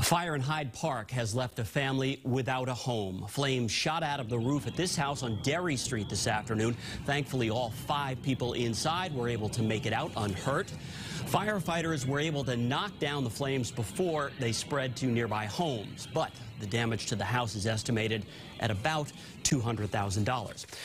A fire in Hyde Park has left a family without a home. Flames shot out of the roof at this house on Derry Street this afternoon. Thankfully, all five people inside were able to make it out unhurt. Firefighters were able to knock down the flames before they spread to nearby homes, but the damage to the house is estimated at about $200,000.